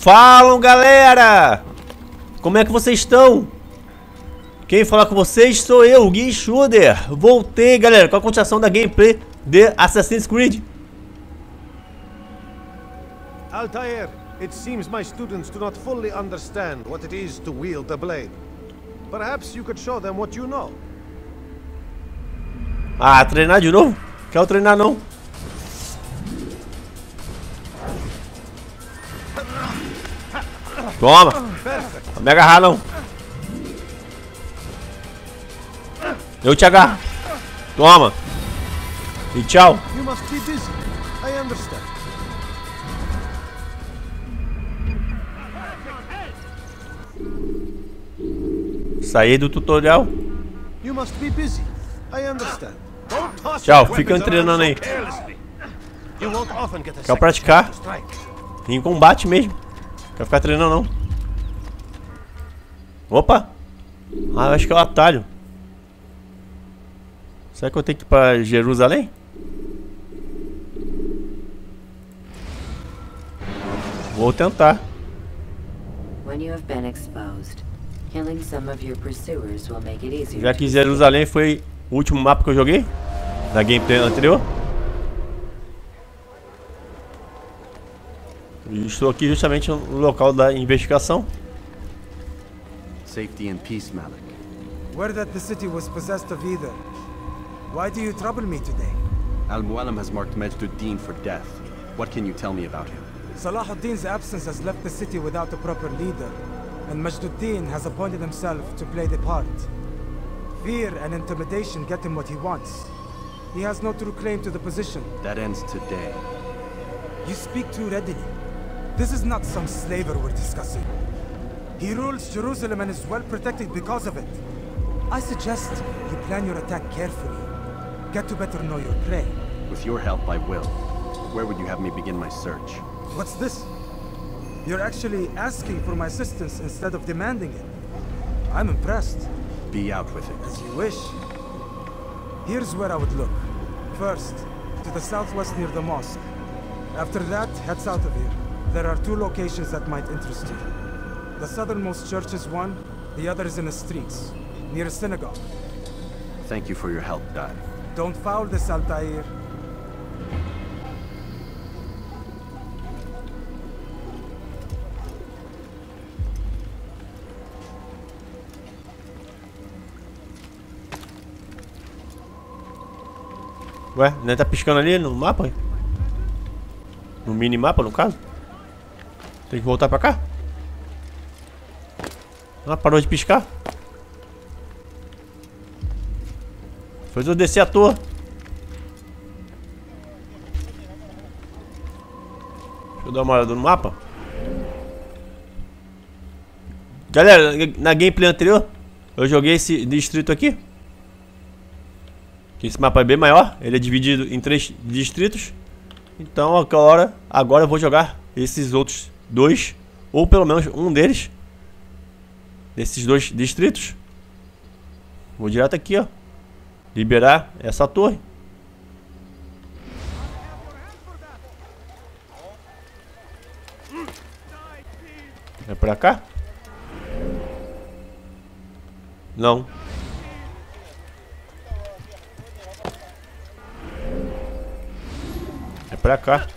Falam, galera! Como é que vocês estão? Quem fala com vocês sou eu, Gui Schuder. Voltei, galera, com a continuação da gameplay de Assassin's Creed. Altair, it seems my students do not fully understand what it is to wield the blade. Perhaps you could show them what you know. Ah, treinar de novo? Quero treinar não. Toma! Não me agarrar não. Eu te agarro. Toma. E tchau. Saí do tutorial. Tchau, fica treinando aí. second praticar. Em combate mesmo. Quero ficar treinando não. Opa! Ah, eu acho que é o atalho. Será que eu tenho que ir pra Jerusalém? Vou tentar. Já que Jerusalém foi o último mapa que eu joguei. Na gameplay anterior. Estou aqui justamente no local da investigação. Safety and peace, Malik. Where that the city was possessed of either. Why do you trouble me today? Al Mualim has marked Majduddin for death. What can you tell me about him? Salahuddin's absence has left the city without a proper leader, and Majduddin has appointed himself to play the part. Fear and intimidation get him what he wants. He has no true claim to the position. That ends today. You speak too readily. This is not some slaver we're discussing. He rules Jerusalem and is well protected because of it. I suggest you plan your attack carefully. Get to better know your prey. With your help, I will. Where would you have me begin my search? What's this? You're actually asking for my assistance instead of demanding it. I'm impressed. Be out with it. As you wish. Here's where I would look. First, to the southwest near the mosque. After that, head south of here. There are two locations that might interest you. The southernmost church is one, the other is in the streets, near a synagogue. Thank you for your help, Dai. Don't foul this, Altair. Ué, não tá piscando ali no mapa? No minimapa, no caso? Tem que voltar pra cá? Ah, parou de piscar. Fez eu descer à toa. Deixa eu dar uma olhada no mapa. Galera, na gameplay anterior, eu joguei esse distrito aqui. Esse mapa é bem maior, ele é dividido em três distritos. Então agora, agora eu vou jogar esses outros dois, ou pelo menos um deles, desses dois distritos. Vou direto aqui, ó. Liberar essa torre. É pra cá? Não. É pra cá.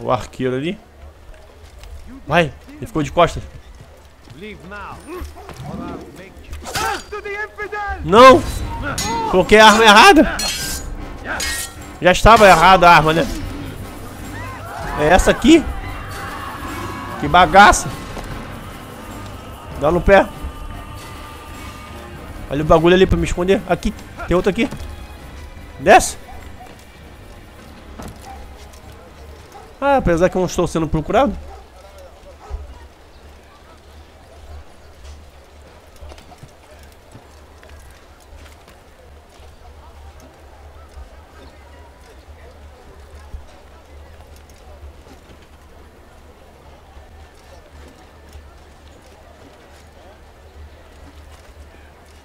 O arqueiro ali. Vai, ele ficou de costas. Não! Coloquei a arma errada. Já estava errada a arma, né? É essa aqui. Que bagaça. Dá no pé. Olha o bagulho ali pra me esconder. Aqui. Tem outro aqui. Desce. Ah, apesar que eu não estou sendo procurado.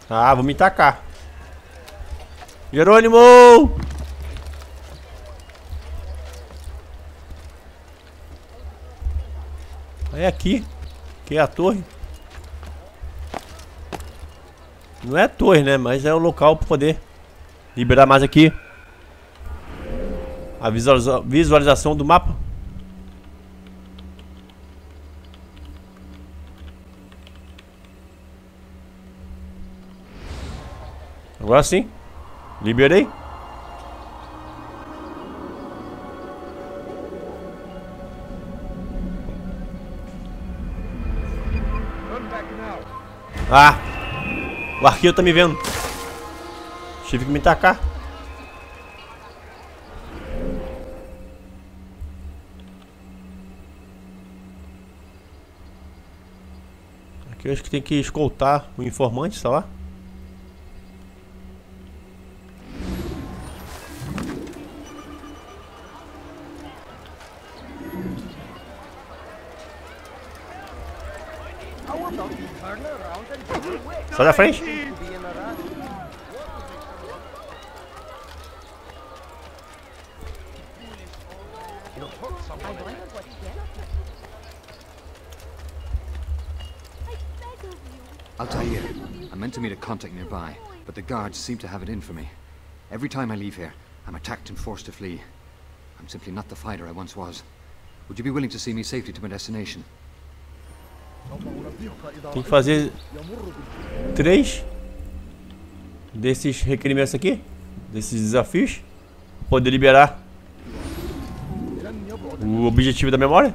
Ah, vou me tacar. Jerônimo! É aqui. Que é a torre. Não é a torre, né? Mas é o local para poder liberar mais aqui. A visualiza- visualização do mapa. Agora sim. Liberei. Ah! O arqueiro tá me vendo. Tive que me tacar. Aqui eu acho que tem que escoltar o informante, sei lá. Sai da frente. Altair, I meant to meet a contact nearby, but the guards seem to have it in for me. Every time I leave here, I'm attacked and forced to flee. I'm simply not the fighter I once was. Would you be willing to see me safely to my destination? Tem que fazer três desses requerimentos aqui, desses desafios, poder liberar o objetivo da memória.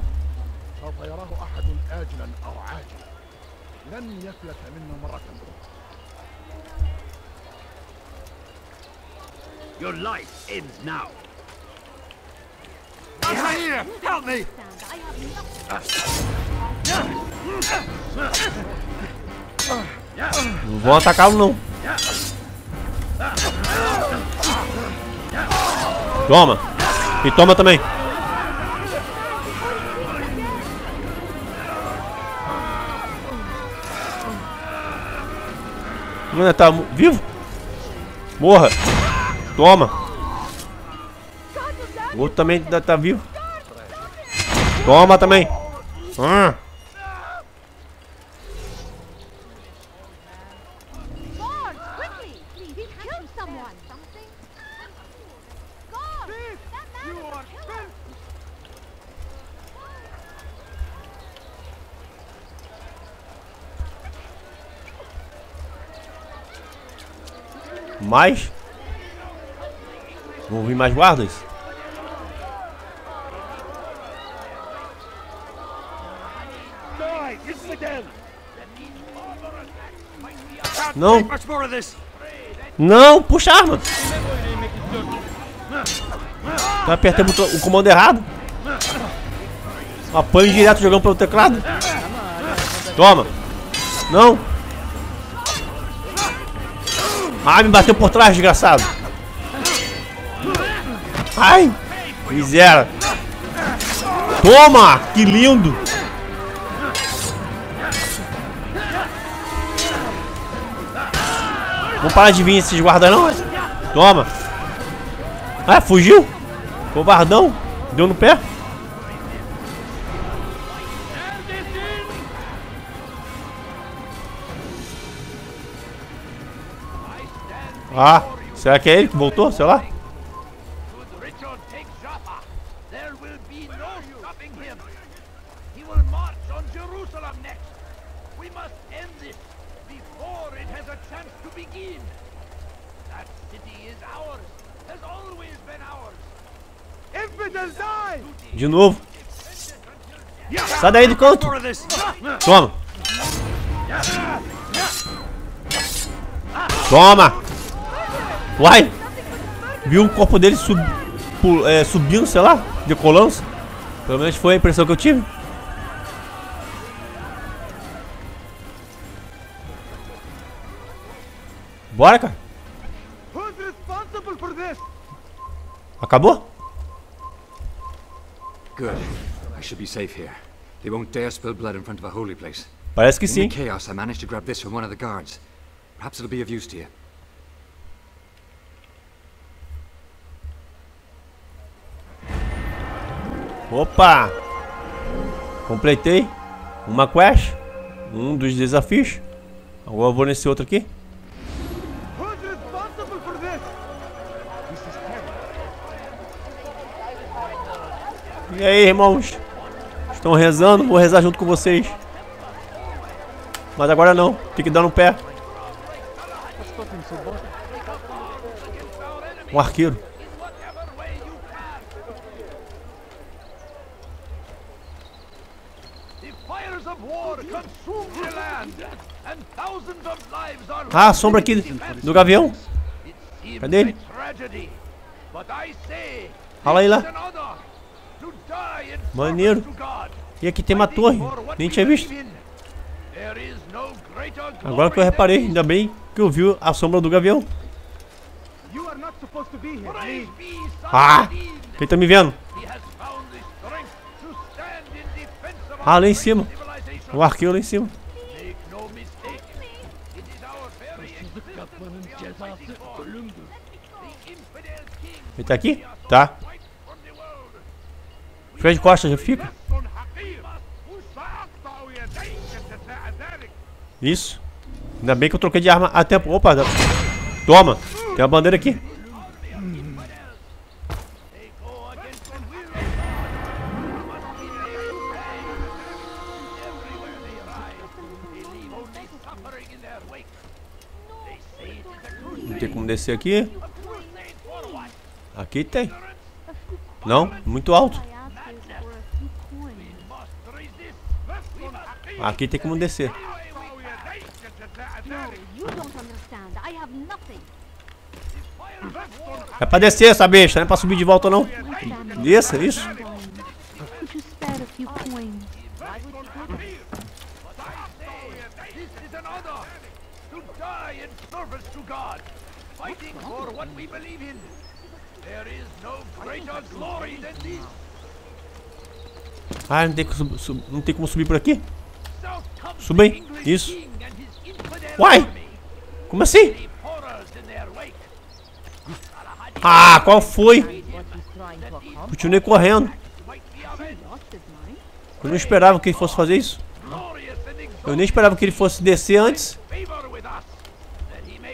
Your life ends now. Altair, help me! Não vão atacá-lo não. Toma. E toma também. Ainda tá mo- vivo? Morra. Toma. O outro também ainda tá vivo. Toma também. Ah. Mais? Vão vir mais guardas? Não, não, puxa a arma. Eu apertei o, botão- o comando errado. Apanho direto jogando pelo teclado. Toma. Não. Ai, me bateu por trás, desgraçado. Ai, miséria. Toma, que lindo. Vamos parar de vir esses guardas não? Toma. Ah, fugiu? Covardão. Deu no pé. City is ours, has always been ours. Infidel, die! De novo. Sai daí do canto. Toma. Toma. Uai. Viu o corpo dele sub, é, subindo, sei lá, decolando. Pelo menos foi a impressão que eu tive. Bora, cara. Who's responsible for this? Acabou? Good. I should be safe here. They won't dare spill blood in front of a holy place. Parece que In sim. the chaos, I managed to grab this from one of the guards. Perhaps it'll be of use to you. Opa! Completei uma quest, um dos desafios. Agora eu vou nesse outro aqui. E aí, irmãos? Estão rezando? Vou rezar junto com vocês. Mas agora não, tem que dar no pé. Um arqueiro. The fires of war consume the land, and thousands of lives are Ah, a sombra aqui do gavião. Cadê ele? Fala aí lá. Maneiro. E aqui tem uma torre. Nem tinha visto. Agora que eu reparei, ainda bem que eu vi a sombra do gavião. Ah! Quem tá me vendo? Ah, lá em cima. O arqueiro lá em cima. Make no mistake, it is our very existence we are fighting for. The infidel king Ele tá aqui? Tá. Fica de costas, já fica. Isso. Ainda bem que eu troquei de arma a tempo. Opa, toma. Tem uma bandeira aqui. Não tem como descer aqui. A crusade for what? Aqui tem. Não, muito alto. Aqui tem como descer. É pra descer essa besta, não é pra subir de volta não. Desça, isso. Fighting for what we believe in. There is no greater glory than this. Ah, não tem, não tem como subir por aqui? English Isso. Uai. Como assim? Ah, qual foi? Continuei correndo. Eu não esperava que ele fosse fazer isso. Eu nem esperava que ele fosse descer antes.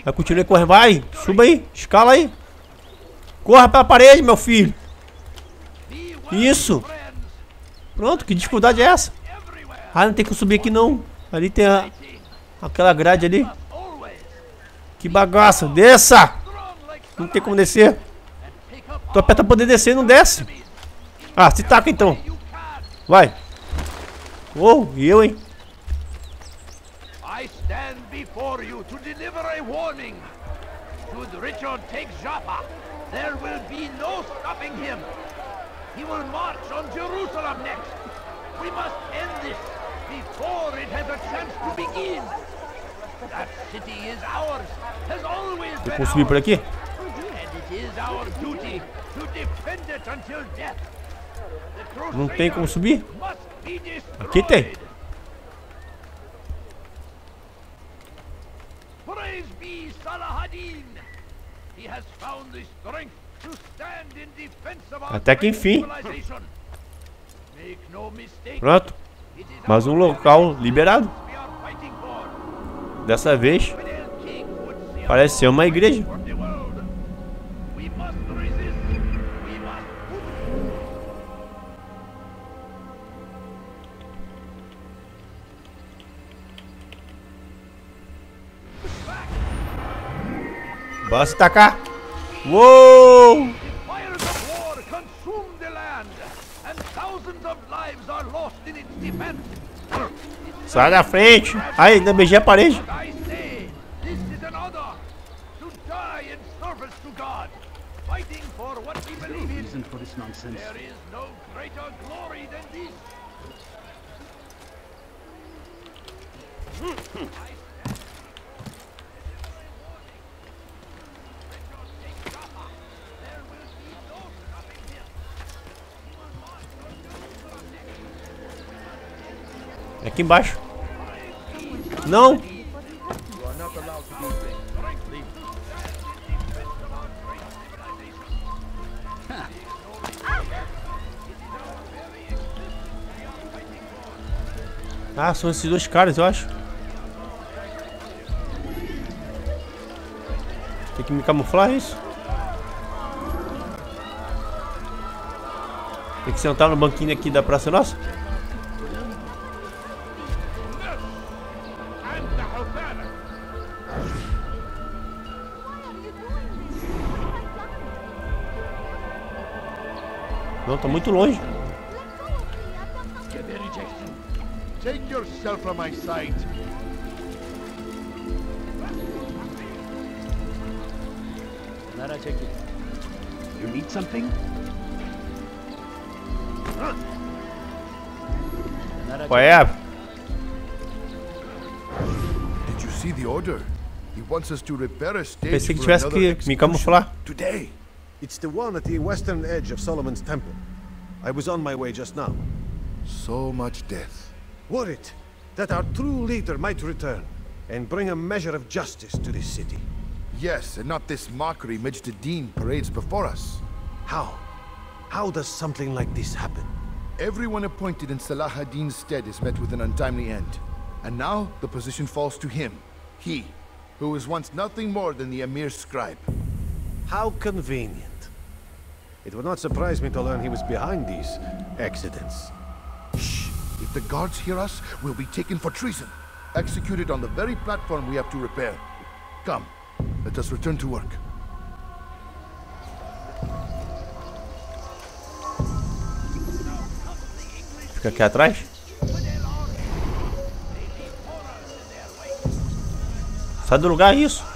Eu continuei correndo. Vai, suba aí, escala aí. Corra pela parede, meu filho. Isso. Pronto, que dificuldade é essa? Ah, não tem que subir aqui não. Ali tem a, aquela grade ali. Que bagaça. Desça! Não tem como descer. Tu aperta pra poder descer e não desce. Ah, se taca então. Vai. Uou, e eu, hein? I stand before you to deliver a warning. Should Richard take Jaffa, there will be no stopping him. He will march on Jerusalem next. We must end this before it has a chance to begin. That city is ours, has always been como subir por ours, aqui? Não tem como subir? Aqui tem. Praise be Salahadin! He has found the Até que enfim. Pronto. Mais um local liberado. Dessa vez, parece ser uma igreja. se tacar. Uou! Fires of war consume the land, and thousands of lives are lost in its defense. Sai da frente. Aí, ainda beijei a parede. But I say, this is an honor to die in service to God, fighting for what we believe in. for this nonsense. There is no greater glory than this. É aqui embaixo. Não. Ah, são esses dois caras, eu acho. Tem que me camuflar é isso? Tem que sentar no banquinho aqui da Praça Nossa? Muito longe. Take yourself from my sight. Lara, check it. You need something? Qual é? Did you see the order? He wants us to repair a stage Pensei que tivesse que me camuflar. Today. It's the one at the western edge of Solomon's Temple. I was on my way just now. So much death. Were it that our true leader might return and bring a measure of justice to this city. Yes, and not this mockery Dean parades before us. How? How does something like this happen? Everyone appointed in Salah ad-Din's stead is met with an untimely end. And now the position falls to him. He, who was once nothing more than the Emir's scribe. How convenient. It would not surprise me to learn he was behind these accidents. Shh! If the guards hear us, we'll be taken for treason. Executed on the very platform we have to repair. Come, let us return to work. Fica aqui atrás? Sai do lugar, isso.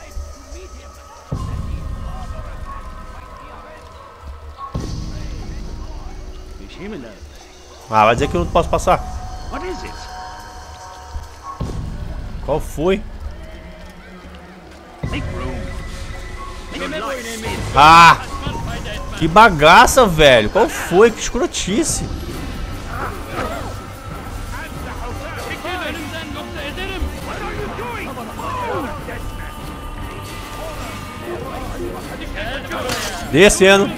Ah, vai dizer que eu não posso passar. What is it? Qual foi? Ah! Que bagaça, velho. Qual foi? Que escrotice. Descendo.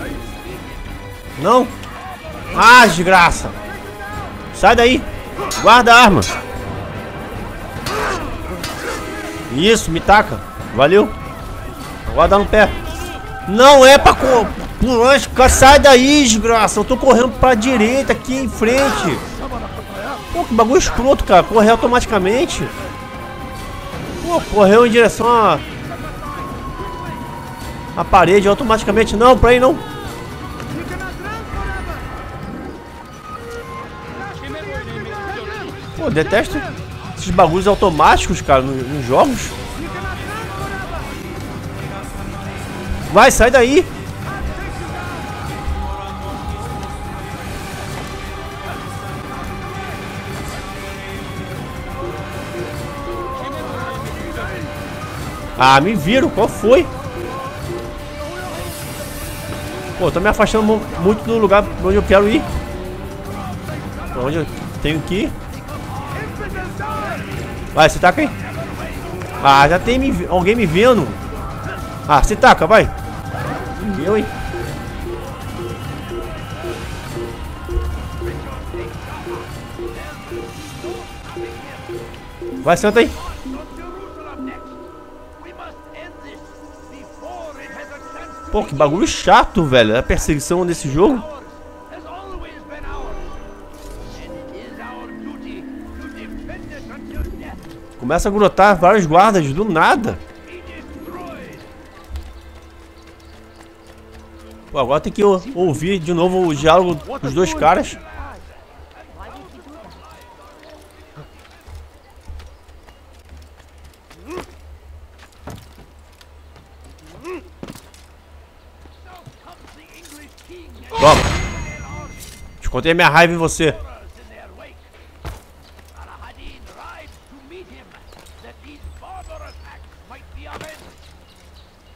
Não. Ah, desgraça. Sai daí. Guarda a arma. Isso, me taca. Valeu. Agora dá no pé. Não é pra co- pular, cara, sai daí, desgraça. Eu tô correndo pra direita aqui em frente. Pô, que bagulho escroto, cara. Correr automaticamente. Pô, correu em direção a. A parede automaticamente. Não, pra aí não. Pô, detesto esses bagulhos automáticos, cara, no- nos jogos. Vai, sai daí. Ah, me viram, qual foi? Pô, tô me afastando mu- muito do lugar onde eu quero ir. Onde eu tenho que ir. Vai, se taca aí. Ah, já tem me alguém me vendo. Ah, se taca, vai. Eu, hein. Vai, senta aí. Pô, que bagulho chato, velho. A perseguição desse jogo. Começa a brotar vários guardas do nada. Pô, agora tem que ou- ouvir de novo o diálogo dos dois caras. Toma. Descontei minha raiva em você. horrors in their wake. Saladin rides to meet him, that these barbarous acts might be avenged.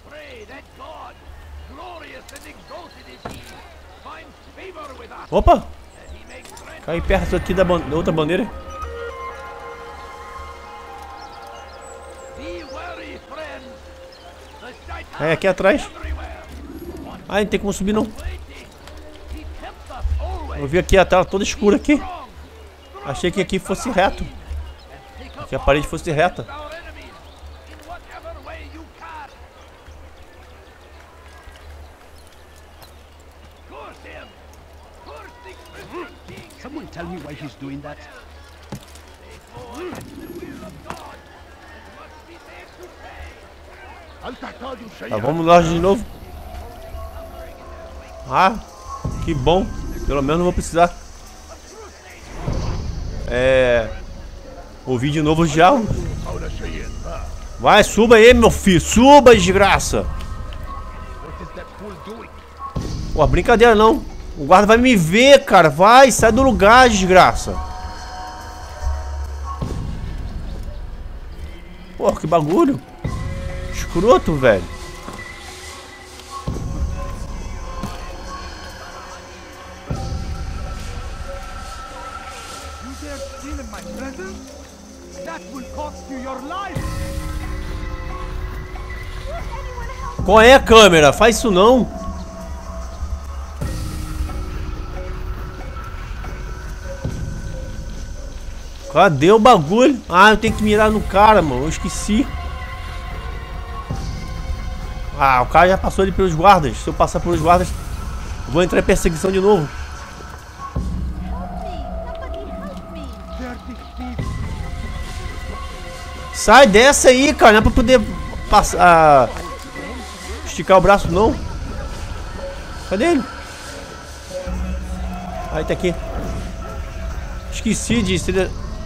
Pray that God, glorious and exalted is he, finds favor with us, Opa! Cai perto aqui da, da outra bandeira. É, aqui atrás. Ah, não tem como subir não. Eu vi aqui a tela toda escura aqui. Achei que aqui fosse reto. Que a parede fosse reta. our enemies in whatever way you can. Curse him. Curse the Christian king. Someone tell me why he's doing that. Tá, vamos lá de novo. Ah, que bom. Pelo menos não vou precisar. É. Ouvir de novo já. Vai, suba aí, meu filho. Suba, desgraça. Pô, brincadeira não. O guarda vai me ver, cara. Vai, sai do lugar, desgraça. Pô, que bagulho. Escroto, velho. Qual é a câmera? Faz isso não. Cadê o bagulho? Ah, eu tenho que mirar no cara, mano. Eu esqueci. Ah, o cara já passou ali pelos guardas. Se eu passar pelos guardas, vou entrar em perseguição de novo. Sai dessa aí, cara. Não é pra poder passar. ah, esticar o braço, não. Cadê ele? Aí tá aqui. Esqueci de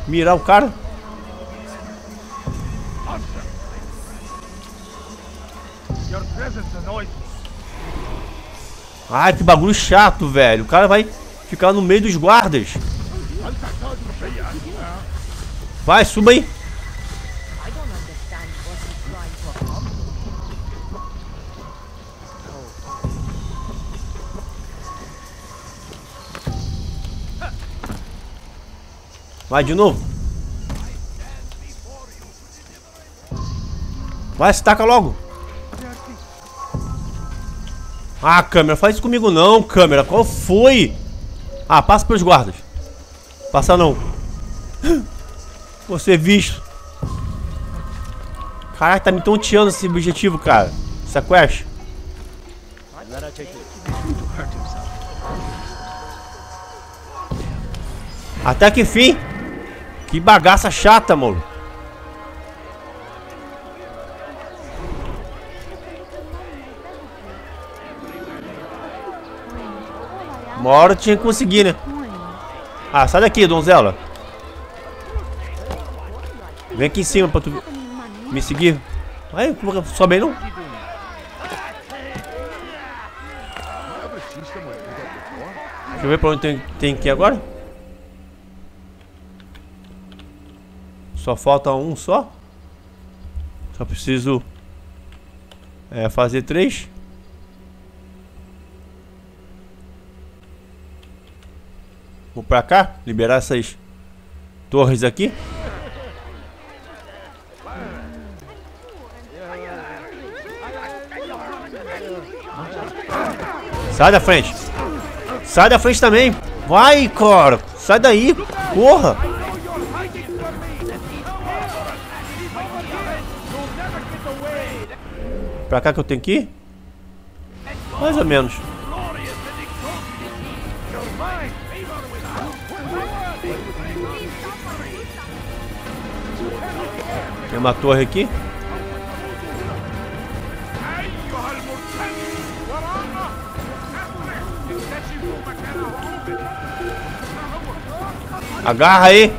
mirar o cara. Ai, que bagulho chato, velho. O cara vai ficar no meio dos guardas. Vai, suba aí. Vai de novo. Vai, se taca logo. Ah, câmera, faz isso comigo não, câmera. Qual foi? Ah, passa pelos guardas. Passa não. Você visto. Caraca, tá me tonteando esse objetivo, cara. Quest. Até que fim. Que bagaça chata, mano. Uma hora eu tinha que conseguir, né? Ah, sai daqui, donzela. Vem aqui em cima pra tu me seguir. Aí, sobe aí não. Deixa eu ver pra onde tem, tem que ir agora. Só falta um só. Só preciso é, fazer três. Vou pra cá, liberar essas torres aqui. Sai da frente. Sai da frente também. Vai, cara. Sai daí. Porra. Pra cá que eu tenho que ir? Mais ou menos. Tem uma torre aqui. Agarra aí.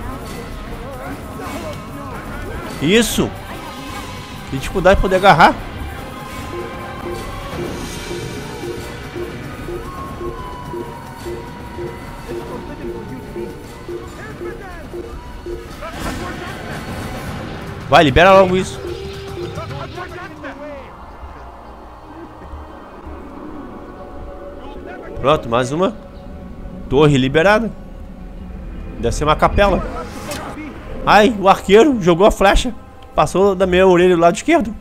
Isso. Que dificuldade de poder agarrar. Vai, libera logo isso. Pronto, mais uma torre liberada. Deve ser uma capela. Ai, o arqueiro jogou a flecha. passou da minha orelha do lado esquerdo.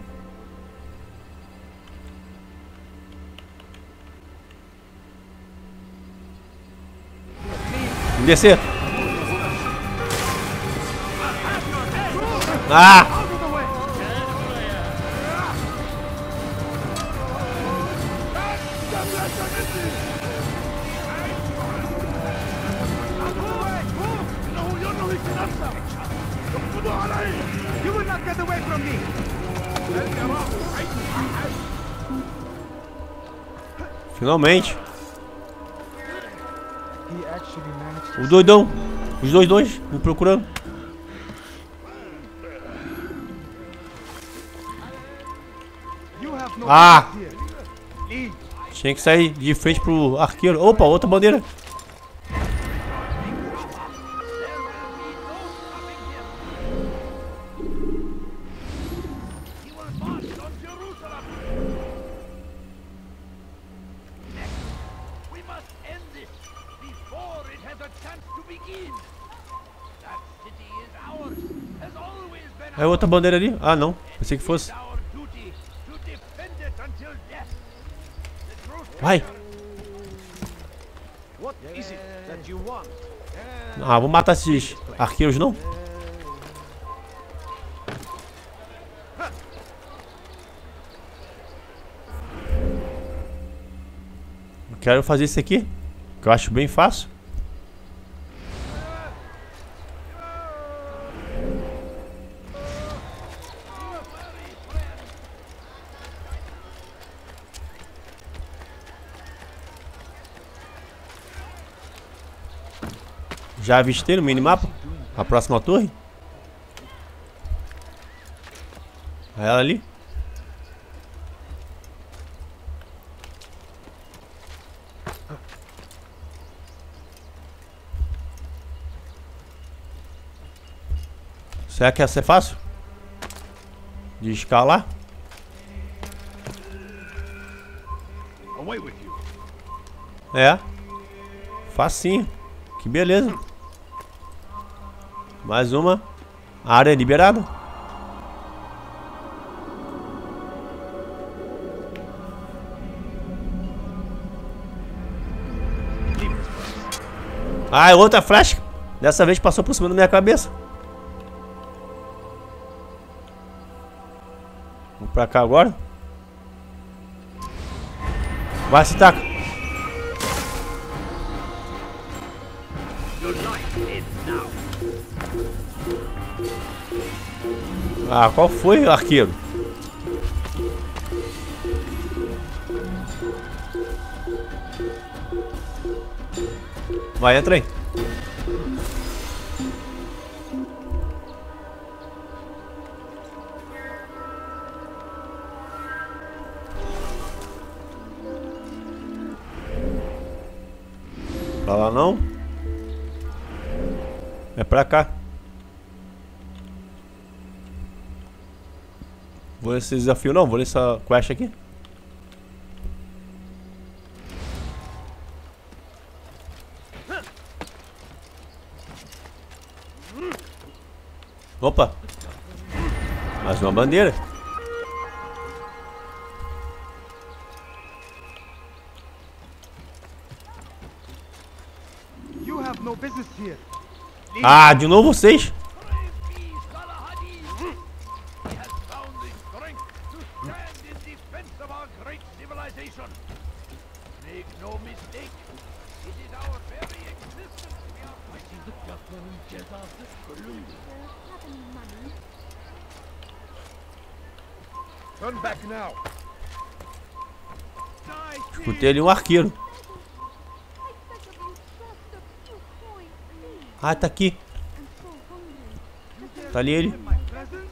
Descer. Ah! Finalmente. O doidão. Os dois dois me procurando. Ah! Tinha que sair de frente pro arqueiro. Opa, outra bandeira. É outra bandeira ali? Ah, não. Pensei que fosse. Vai. Ah, vou matar esses arqueiros, não? Quero fazer isso aqui. Que eu acho bem fácil. Já avistei no minimapa? A próxima torre? É ela ali? Será que essa é fácil? De escalar? É. Facinho. Que beleza. Mais uma área liberada. Ah, é outra flecha. Dessa vez passou por cima da minha cabeça. Vamos pra cá agora. Vai, se taca. Ah, qual foi, arqueiro? Vai, entra aí. Vou nesse desafio não, vou nessa quest aqui. Opa! Mais uma bandeira. You have no business here. Ah, de novo vocês? be Salahadin. He has found the strength to stand in defense of our great civilization. Make no mistake, it is our very existence we are fighting. Turn back now. Escutei ali um arqueiro. Ah, tá aqui. Tá ali ele. My presence?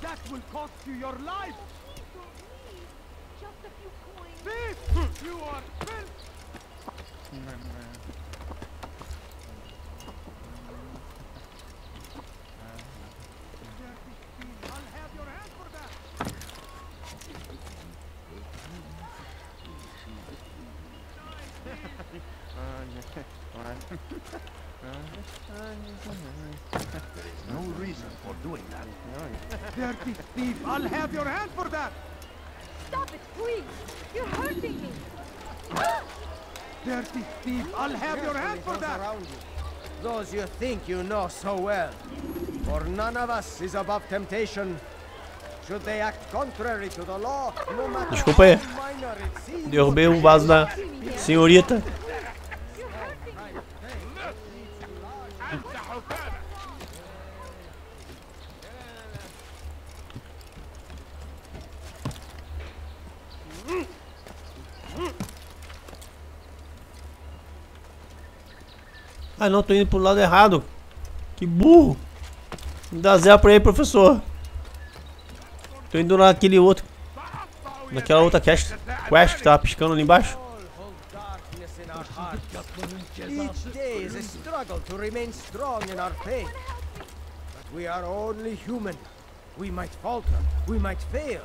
That will cost you your life. Just a few coins. Thief! You are filth! I'll have your hand for that. No reason for doing that. Dirty thief! I'll have your hand for that! Stop it, please! You're hurting me! Dirty thief! I'll have your hand for Those that! around you. Those you think you know so well. For none of us is above temptation. Should they act contrary to the law, no matter Desculpa aí. Derrubei o vaso da senhorita. Ah não, tô indo pro lado errado. Que burro. Dá zero pra ele, professor. Tô indo naquele outro. Naquela outra quest, quest que tava piscando ali embaixo. we are only human. We might falter, we might fail.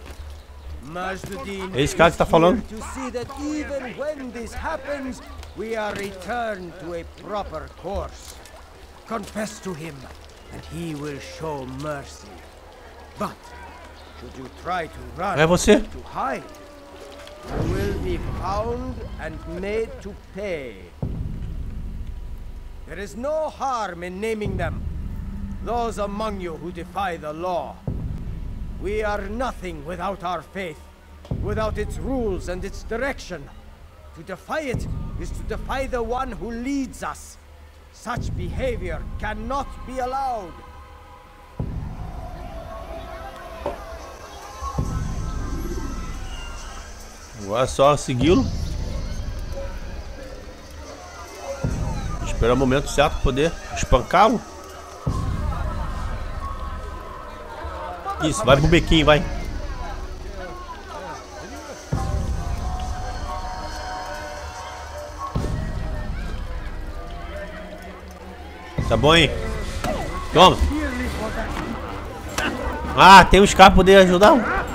Majduddin É esse cara que tá falando? to see that even when this happens, we are returned to a proper course. Confess to him, and he will show mercy. But should you try to run, É você? to hide, you will be found and made to pay. There is no harm in naming them. Those among you who defy the law. We are nothing without our faith, without its rules and its direction. To defy it is to defy the one who leads us. Such behavior cannot be allowed. Agora é só segui-lo. Esperar o momento certo pra poder espancá-lo. Isso, vai pro bequinho, vai. Tá bom, hein? Toma. Ah, tem uns caras poder ajudar?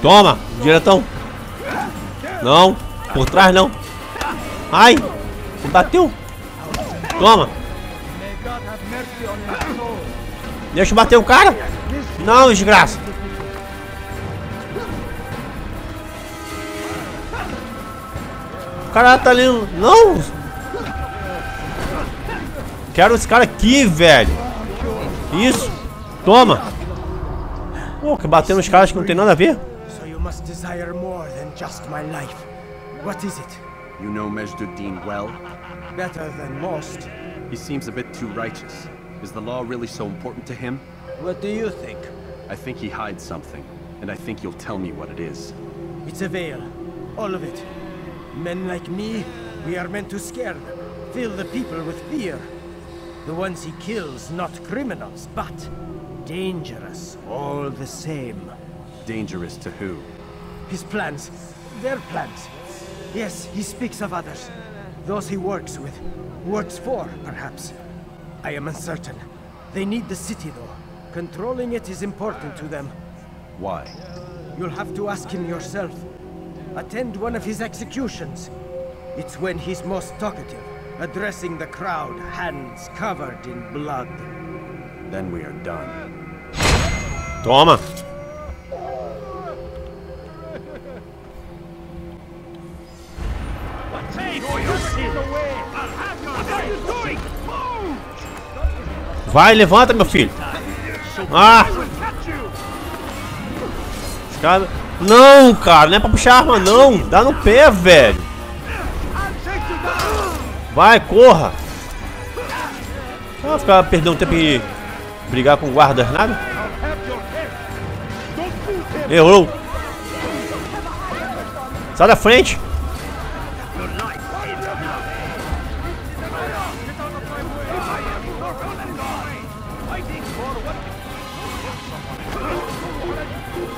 Toma, diretão. Não, por trás não. Ai, bateu. Toma. Deixa eu bater o cara. Não, desgraça. Cara tá ali. Não. Quero esse cara aqui, velho. Isso. Toma. Pô, que bater nos caras que não tem nada a ver. So you must desire more than just my life. What is it? You know Majduddin well? Better than most. He seems a bit too righteous. Is the law really so important to him? What do you think? I think he hides something, and I think you'll tell me what it is. It's a veil. All of it. Men like me, we are meant to scare them, fill the people with fear. The ones he kills, not criminals, but dangerous all the same. Dangerous to who? His plans, their plans. Yes, he speaks of others. Those he works with, works for, perhaps. I am uncertain. They need the city, though. Controlling it is important to them. Why? You'll have to ask him yourself. Attend one of his executions. It's when he's most talkative, addressing the crowd, hands covered in blood. Then we are done. Toma. Vai, levanta, meu filho. Ah! Os caras- Não, cara, não é pra puxar arma, não. Dá no pé, velho. Vai, corra. Vai ficar perdendo tempo em brigar com guardas, nada. Errou. Sai da frente.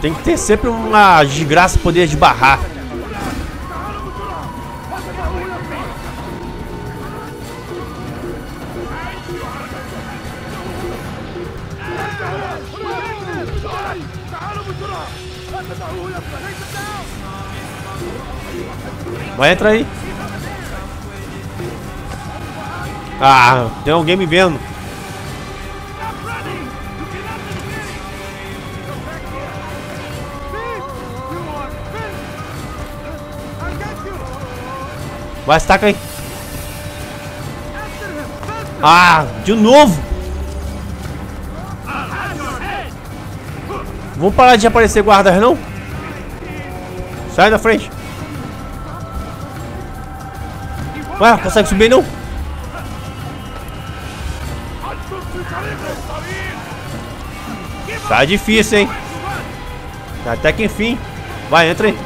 Tem que ter sempre uma desgraça poder esbarrar. Vai entrar aí. Ah, tem alguém me vendo. Vai, estaca aí. Ah, de novo. Vamos parar de aparecer guardas, não? Sai da frente. Ué, consegue subir não? Tá difícil, hein? Até que enfim. Vai, entra aí.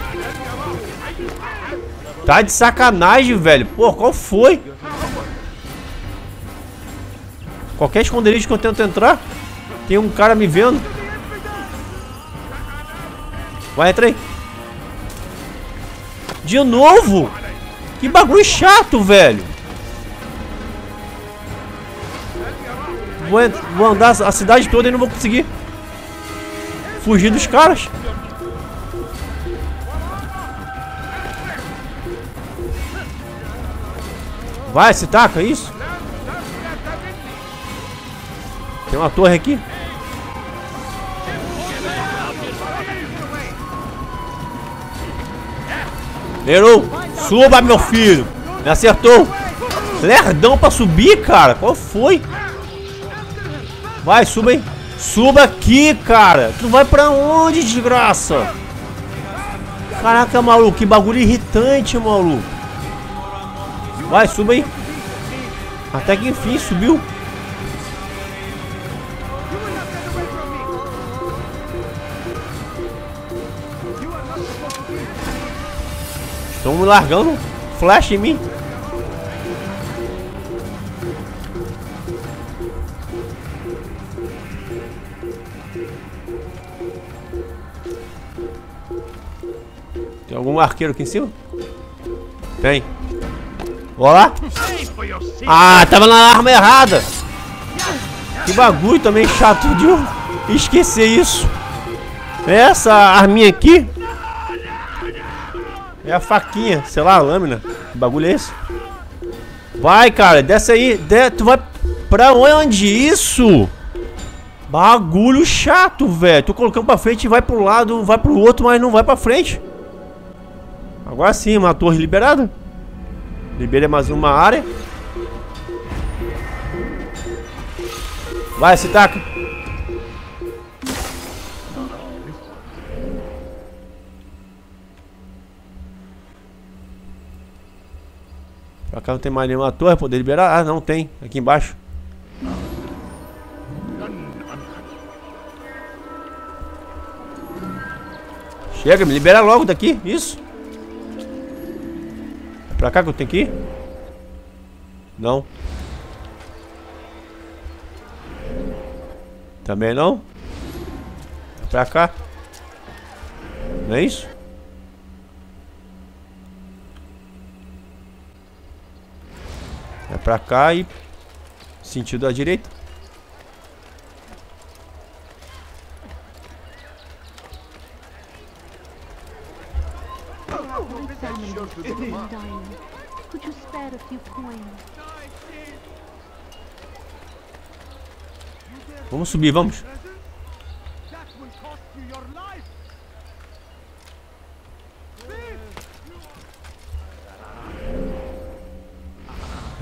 Tá de sacanagem, velho. Pô, qual foi? Qualquer esconderijo que eu tento entrar, tem um cara me vendo. Vai, entra aí. De novo? Que bagulho chato, velho. Vou, vou andar a cidade toda e não vou conseguir fugir dos caras. Vai, se taca, isso. Tem uma torre aqui. Errou. Suba, meu filho. Me acertou. Lerdão pra subir, cara. Qual foi? Vai, suba aí. Suba aqui, cara. Tu vai pra onde, desgraça? Caraca, maluco. Que bagulho irritante, maluco. Vai, suba aí. Até que enfim, subiu. Estão me largando flash em mim. Tem algum arqueiro aqui em cima? Tem. Olá. Ah, tava na arma errada. Que bagulho também chato de esquecer isso. Essa arminha aqui é a faquinha, sei lá, a lâmina. Que bagulho é esse? Vai, cara, desce aí. De... Tu vai pra onde isso? Bagulho chato, velho. Tu colocando pra frente e vai pro lado, vai pro outro, mas não vai pra frente. Agora sim, uma torre liberada. Libera mais uma área. Vai, se taca. Pra cá não tem mais nenhuma torre poder liberar? Ah, não tem. Aqui embaixo. Chega, me libera logo daqui. Isso. Pra cá que eu tenho que ir? Não. Também não? É pra cá. Não é isso? É pra cá e... Sentido à direita. Could you spare a few coins? Vamos subir, vamos.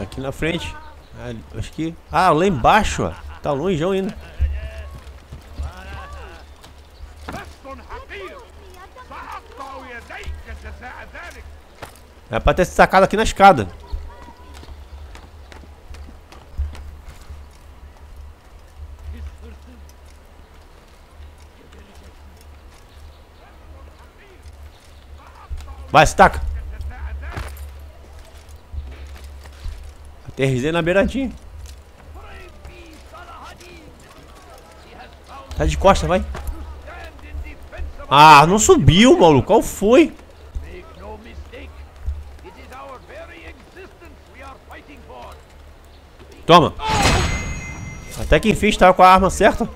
Aqui na frente. Ah, acho que... Ah, lá embaixo, ó. Tá longeão ainda. É pra ter se sacado aqui na escada. Vai, se taca. Na beiradinha. Tá de costa, vai. Ah, não subiu, maluco. Qual foi? Toma. Até que enfim estava com a arma certa.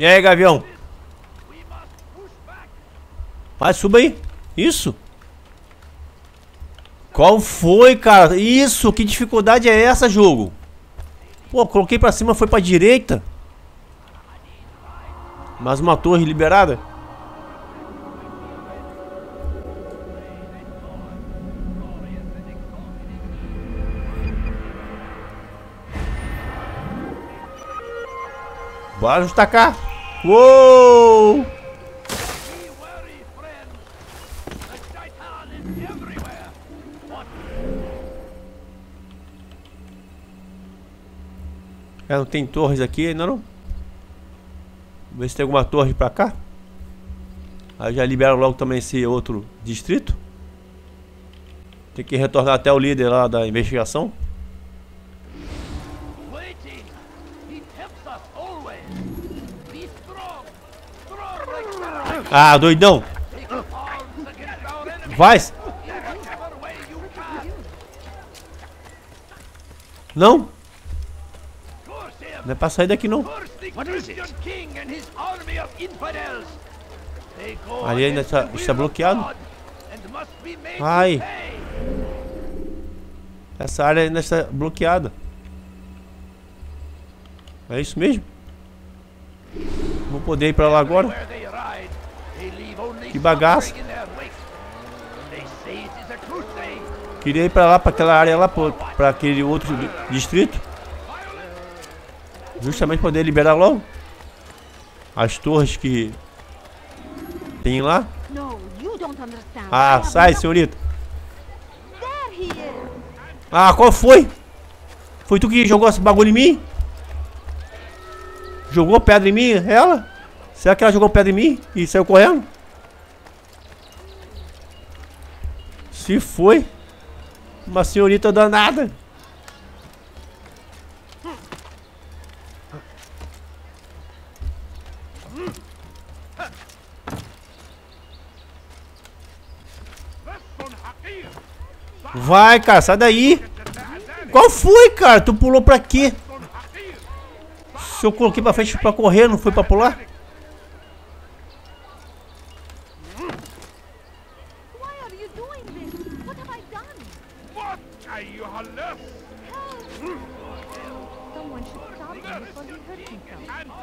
E aí, Gavião? Vai, suba aí. Isso. Qual foi, cara? Isso, que dificuldade é essa, jogo? Pô, coloquei pra cima, foi pra direita. Mais uma torre liberada. Bora nos tacar. Uou! É, não tem torres aqui ainda não. Ver se tem alguma torre pra cá. Aí já libera logo também esse outro distrito. Tem que retornar até o líder lá da investigação. Ah, doidão! Vai! Não! Não é pra sair daqui não. Ali ainda está- está bloqueado. Ai. Essa área ainda está bloqueada. É isso mesmo? Vou poder ir pra lá agora. A crusade. Queria ir pra lá, pra aquela área lá, pra aquele outro di- distrito. Justamente poder liberar logo as torres que tem lá. Ah, sai, senhorita. Ah, qual foi? Foi tu que jogou esse bagulho em mim? Jogou pedra em mim? Ela? Será que ela jogou pedra em mim e saiu correndo? Se foi, uma senhorita danada. Vai, cara, sai daí. Qual foi, cara? Tu pulou pra quê? Se eu coloquei pra frente pra correr, não foi pra pular?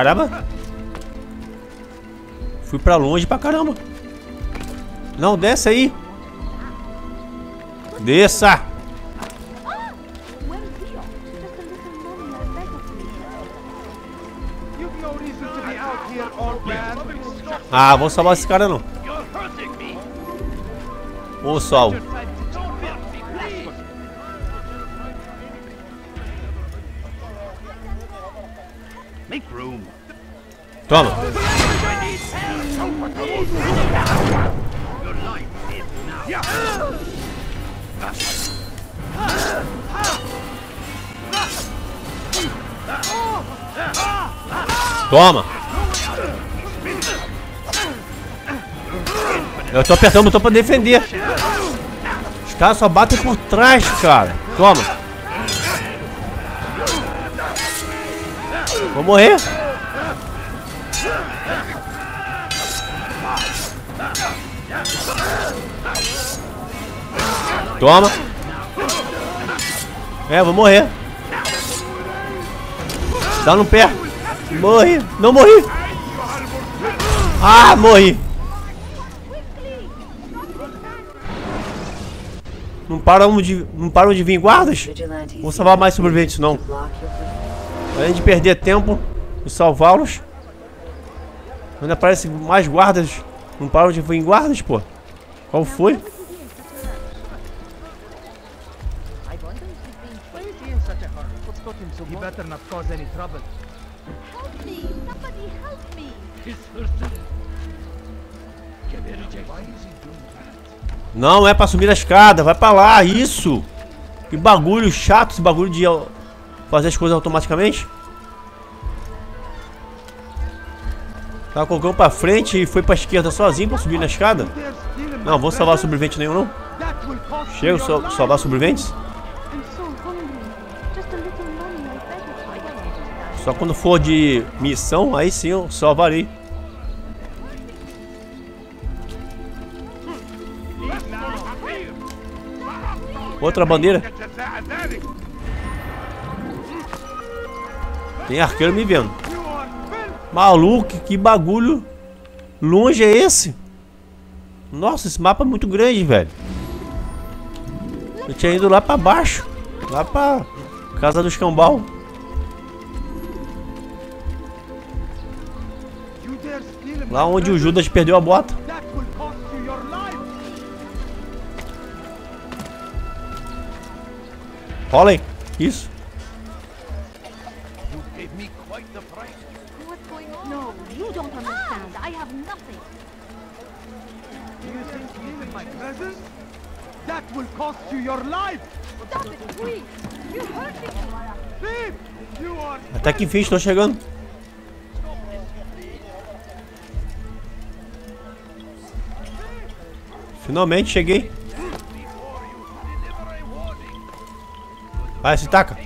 Caramba. Fui pra longe pra caramba. Não, desce aí. Desça. Ah, vou salvar esse cara não. You're hurting Toma. Toma. Eu tô apertando o botão pra defender. Os caras só batem por trás, cara. Toma. Vou morrer. Toma. É, vou morrer. Dá no pé. Morri! Não morri! Ah, morri! Não param de, não param de vir guardas? Vou salvar mais sobreviventes, não. Além de perder tempo e salvá-los, ainda aparecem mais guardas. Não param de vir guardas, pô. Qual foi? Why is he in such a hurry? What's got him so He better not cause any trouble. Help me! Somebody help me! His person. Can they reject? Why is he doing that? Não, é pra subir a escada. Vai pra lá, isso. Que bagulho chato esse bagulho de fazer as coisas automaticamente. Tava colocando pra frente e foi pra esquerda sozinho pra subir na escada. Não, vou salvar presents. sobrevivente nenhum não. Chega, salvar sobreviventes. Só quando for de missão, aí sim eu salvarei. Outra bandeira. Tem arqueiro me vendo. Maluco, que bagulho longe é esse? Nossa, esse mapa é muito grande, velho. Eu tinha ido lá pra baixo. Lá pra casa do escambau. Lá onde o? Judas perdeu a bota. Aí. Isso. That will cost you your life. Stop it, please! You are Até que enfim, estou chegando. Finalmente cheguei. Vai, se taca.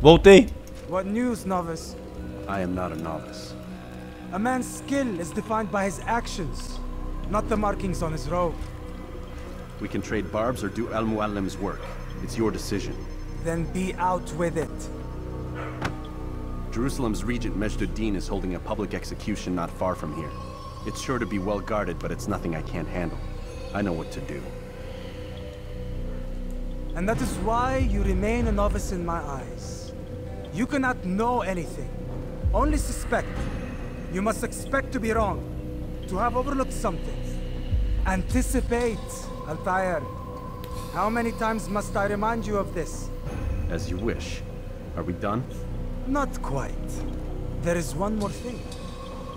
Voltei. What news, novice? I am not a novice. A man's skill is defined by his actions, not the markings on his robe. We can trade barbs or do Al Muallim's work. It's your decision. Then be out with it. Jerusalem's regent Mejduddin is holding a public execution not far from here. It's sure to be well guarded, but it's nothing I can't handle. I know what to do. And that is why you remain a novice in my eyes. You cannot know anything, only suspect. You must expect to be wrong, to have overlooked something. Anticipate, Altair. How many times must I remind you of this? As you wish. Are we done? Not quite. There is one more thing.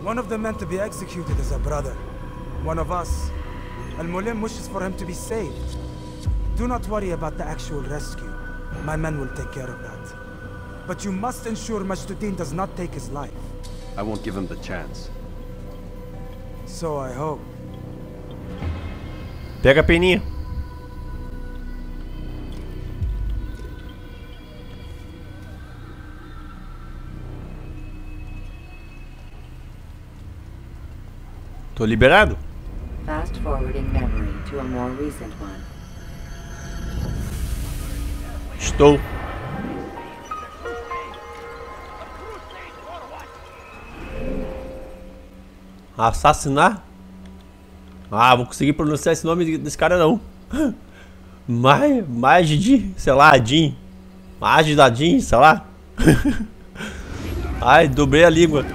One of the men to be executed is a brother. One of us. Al-Mulim wishes for him to be saved. Do not worry about the actual rescue. My men will take care of that. But you must ensure Majduddin does not take his life. I won't give him the chance. So I hope. Pega a peninha. Tô liberado? Fast forwarding memory to a more recent one. Estou. Assassinar? Ah, vou conseguir pronunciar esse nome desse cara não. Mais, mais de, sei lá, Adin. Mais da Adin, sei lá. Ai, dobrei a língua.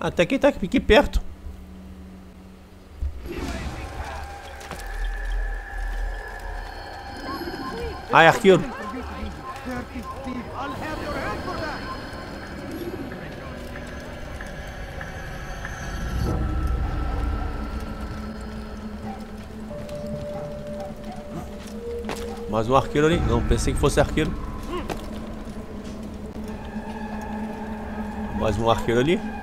Até quem tá aqui perto. Ai, arqueiro. Mais um arqueiro ali. Não, pensei que fosse arqueiro. Mais um arqueiro ali.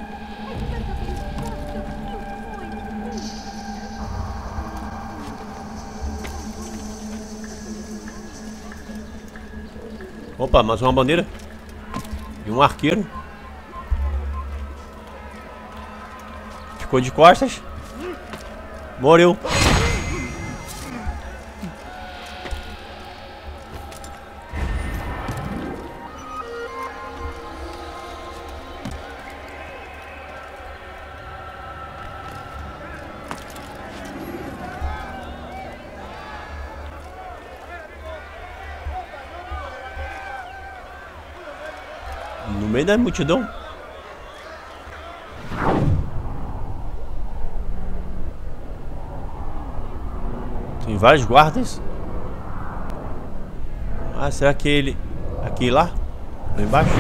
Opa, mais uma bandeira. E um arqueiro. Ficou de costas. Morreu. No meio da multidão. Tem vários guardas. Ah, será que ele... Aqui lá? Lá embaixo?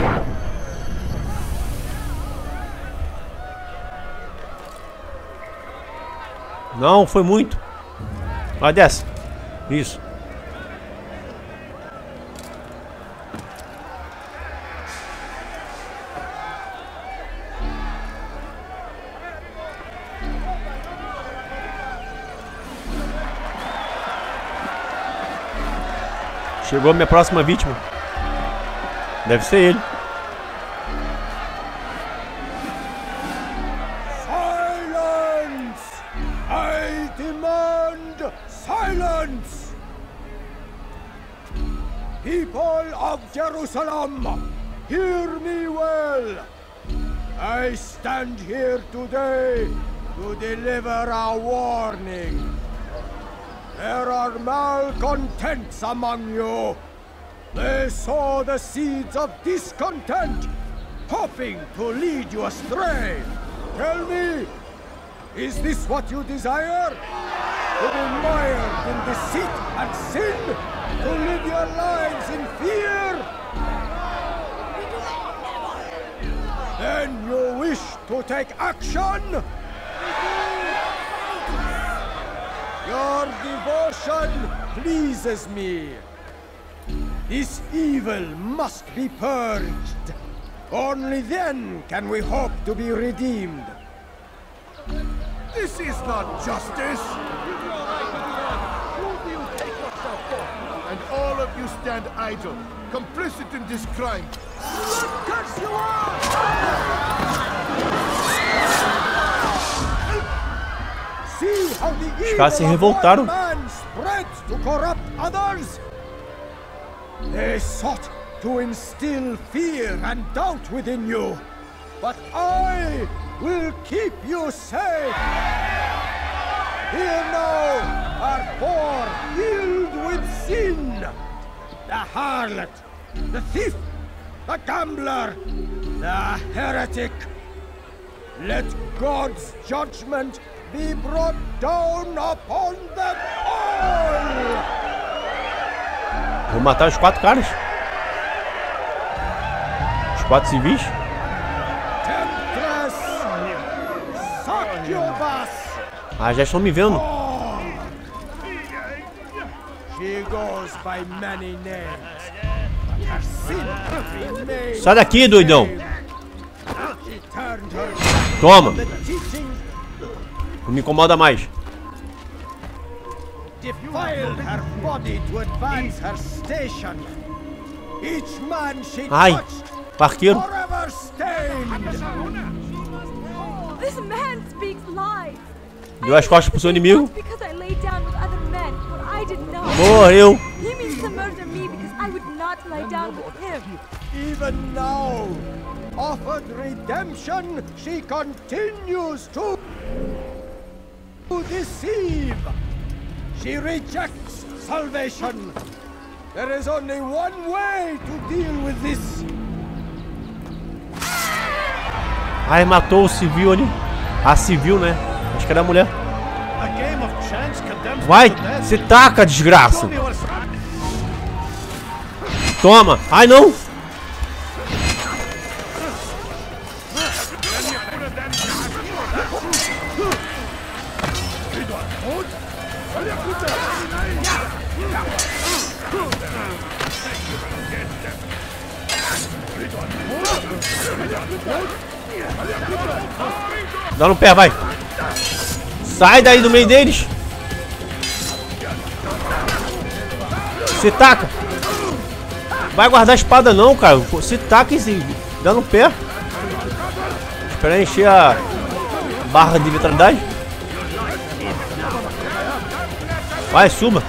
Não, foi muito. Vai, desce. Isso. Chegou a minha próxima vítima. Deve ser ele. Silence! I demand silence! People of Jerusalem, hear me well. I stand here today to deliver a warning. There are malcontents among you. They sow the seeds of discontent, hoping to lead you astray. Tell me, is this what you desire? To be mired in deceit and sin? To live your lives in fear? Then you wish to take action? Your devotion pleases me. This evil must be purged. Only then can we hope to be redeemed. This is not justice! And all of you stand idle, complicit in this crime. Curse you are! See how the Os caras se evil of revoltaram. To corrupt others. They sought to instill fear and doubt within you, but I will keep you safe. Here now are four filled with sin. The harlot, the thief, the gambler, the heretic. Let God's judgment be brought down upon them! Vou matar os quatro caras. Os quatro civis. Ah, já estão me vendo. She goes by many names. but Her sin remains Sai daqui, doidão. Toma. Não me incomoda mais. Defiled her body to advance her station. Each man she Ai, touched parqueiro. forever stained. This man speaks lies. Deu as costas pro seu inimigo. I lay down with other men, but I did not. Morreu. He means to murder me because I would not lie down with him. Even now, offered redemption, she continues to deceive. She rejects salvation. There is only one way to deal with this. Ai, matou o civil ali. A civil, né? Acho que era a mulher. Vai, se taca, desgraça. Toma. Ai, não. Dá no pé, vai. Sai daí do meio deles. Se taca. Vai guardar a espada não, cara. Se taca e se dá no pé. Espera encher a barra de vitalidade. Vai, suba.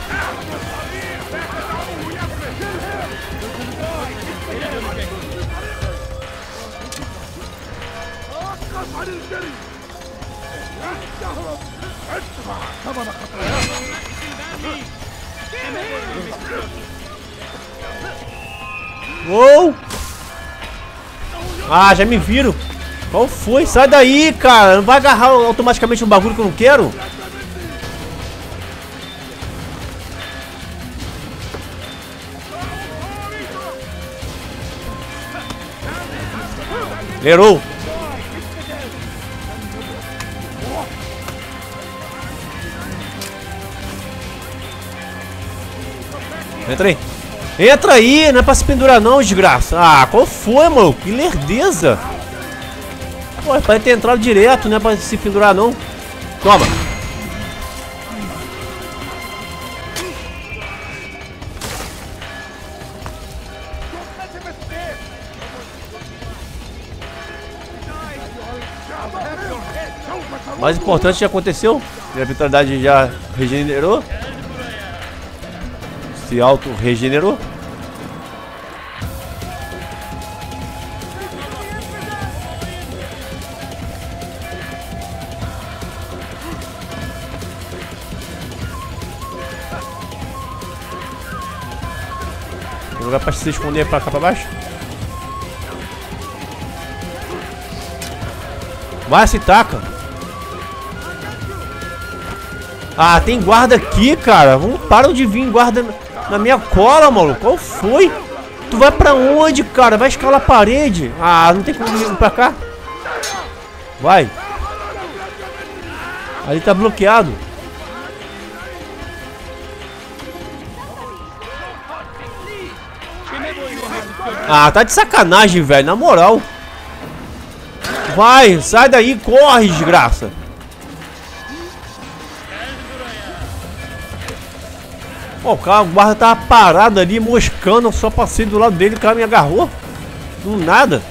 Uou! Ah, já me viram. Qual foi? Sai daí, cara. Não vai agarrar automaticamente um bagulho que eu não quero? Errou. Entra aí. Entra aí, não é pra se pendurar não, desgraça. Ah, qual foi, mano? Que lerdeza. Pô, é ter entrado direto, não é pra se pendurar não. Toma. Mais importante já aconteceu. Minha vitalidade já regenerou. Se auto-regenerou. Tem lugar pra se esconder pra cá pra baixo? Vai, se taca. Ah, tem guarda aqui, cara. Vamos, para de vir guarda na minha cola, mano. Qual foi? Tu vai pra onde, cara? Vai escalar a parede. Ah, não tem como vir pra cá. Vai. Ali tá bloqueado. Ah, tá de sacanagem, velho. Na moral. Vai, sai daí, corre, desgraça. O cara, o guarda tava parado ali, moscando, só passei do lado dele, o cara me agarrou. Do nada.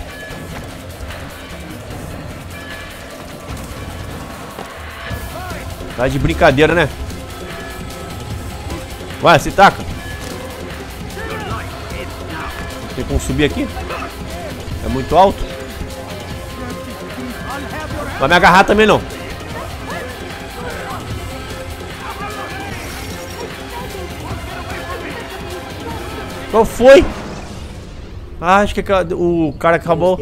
Tá de brincadeira, né? Vai, se taca. Tem como subir aqui? É muito alto. Vai me agarrar também não. Qual foi? Ah, acho que o cara acabou.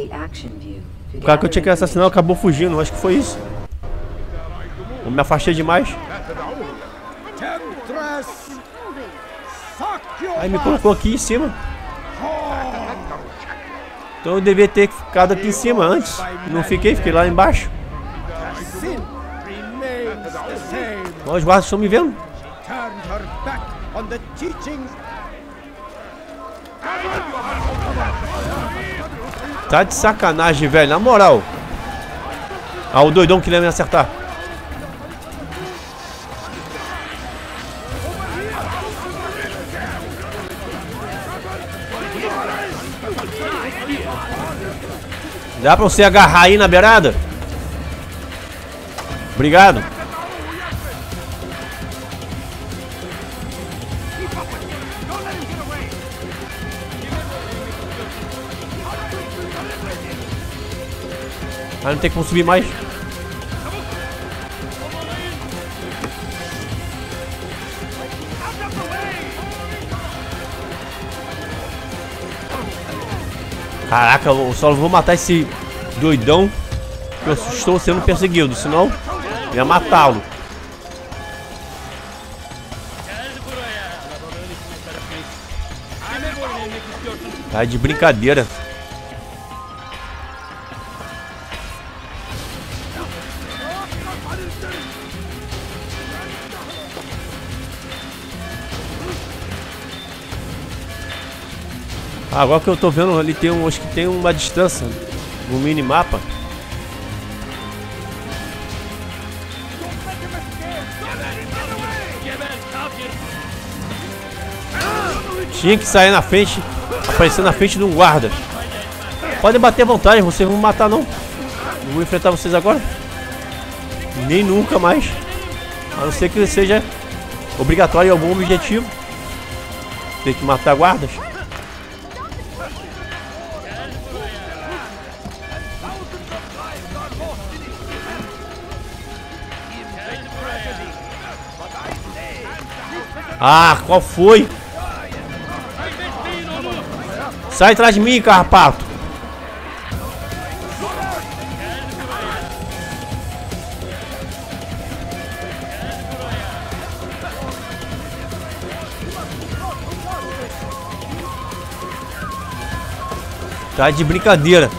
O cara que eu tinha que assassinar acabou fugindo. Acho que foi isso. Eu me afastei demais. Aí me colocou aqui em cima. Então eu devia ter ficado aqui em cima antes. Não fiquei, fiquei lá embaixo. Os guardas estão me vendo. Tá de sacanagem, velho. Na moral. Ah, o doidão que me acertar. Dá pra você agarrar aí na beirada? Obrigado. Não tem como subir mais. Caraca, eu só vou matar esse doidão. Que eu estou sendo perseguido, senão ia matá-lo. Tá de brincadeira. Agora que eu tô vendo ali tem um, acho que tem uma distância no minimapa. Tinha que sair na frente, aparecer na frente de um guarda. Podem bater à vontade, vocês vão matar não. Não vou enfrentar vocês agora. Nem nunca mais. A não ser que seja obrigatório em algum objetivo. Tem que matar guardas. Ah, qual foi? Sai atrás de mim, carrapato. Tá de brincadeira.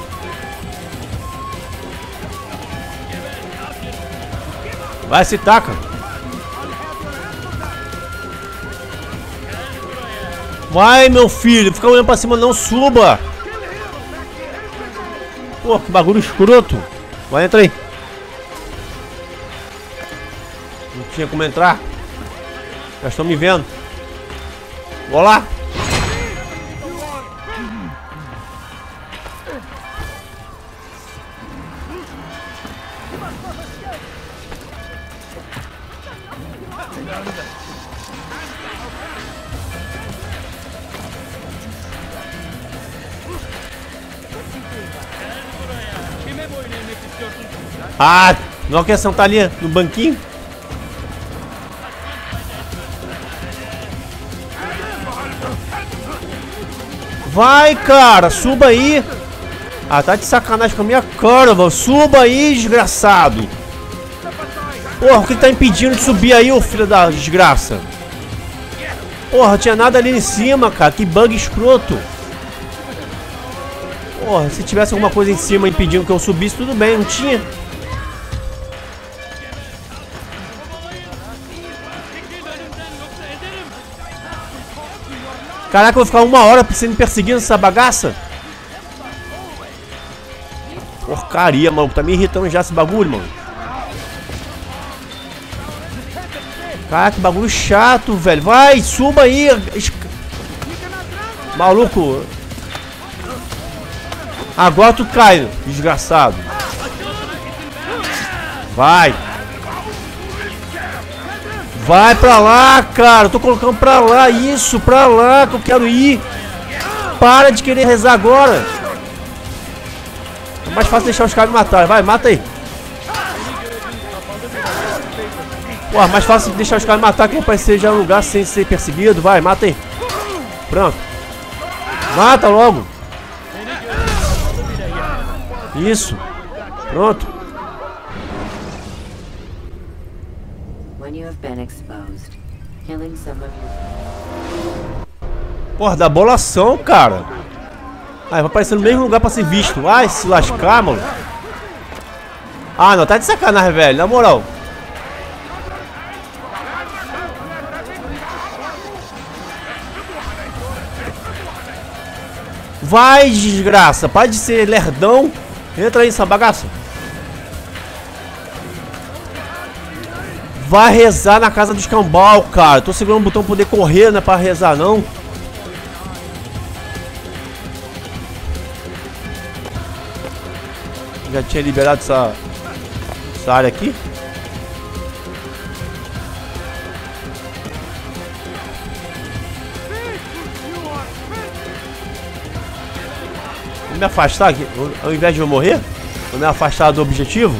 Vai, se taca. Vai, meu filho. Fica olhando pra cima, não suba. Pô, que bagulho escroto. Vai, entra aí. Não tinha como entrar. Já estão me vendo. Vou lá. Ah, não quer sentar ali no banquinho? Vai, cara, suba aí. Ah, tá de sacanagem com a minha cara, mano. Suba aí, desgraçado. Porra, o que tá impedindo de subir aí, ô filho da desgraça? Porra, tinha nada ali em cima, cara. Que bug escroto. Porra, se tivesse alguma coisa em cima impedindo que eu subisse, tudo bem, não tinha. Caraca, eu vou ficar uma hora sendo perseguindo essa bagaça? Porcaria, mano. Tá me irritando já esse bagulho, mano. Caraca, que bagulho chato, velho. Vai, suba aí. Maluco. Agora tu cai, desgraçado. Vai. Vai pra lá, cara. Eu tô colocando pra lá. Isso, pra lá que eu quero ir. Para de querer rezar agora. É mais fácil deixar os caras me matar. Vai, mata aí. Pô, mais fácil deixar os caras me matar que aparecer já no lugar sem ser perseguido. Vai, mata aí. Pronto. Mata logo. Isso. Pronto. Porra, da bolação, cara. Ah, vai aparecer no mesmo lugar pra ser visto. Ai, se lascar, mano. Ah, não, tá de sacanagem, velho. Na moral. Vai, desgraça. Para de ser lerdão. Entra aí nessa bagaça. Vai rezar na casa do escambau, cara. Tô segurando o botão pra poder correr, não é pra rezar, não. Já tinha liberado essa, essa área aqui. Vou me afastar aqui, ao invés de eu morrer, vou me afastar do objetivo.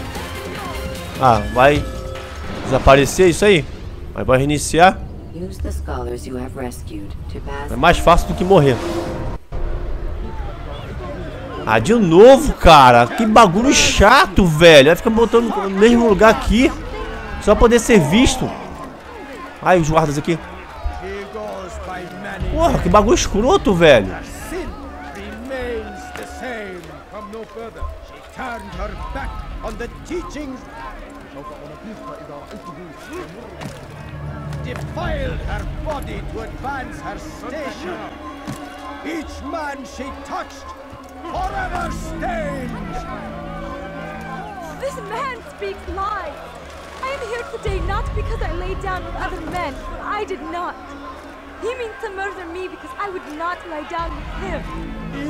Ah, vai desaparecer isso aí. Mas vai reiniciar. É mais fácil do que morrer. Ah, de novo, cara. Que bagulho chato, velho. Vai ficar botando no mesmo lugar aqui. Só poder ser visto. Ai, os guardas aqui. Porra, que bagulho escroto, velho. Defiled her body to advance her station. Each man she touched, forever stained. This man speaks lies. I am here today not because I lay down with other men, for I did not. He means to murder me because I would not lie down with him.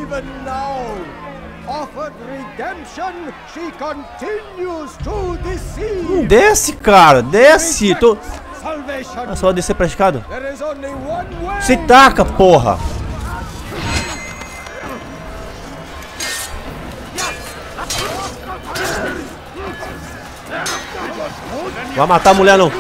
Even now, offered redemption, she continues to deceive. Desce, cara, desce. Tô, É só descer pra escada. Se taca, porra! Vai matar a mulher não.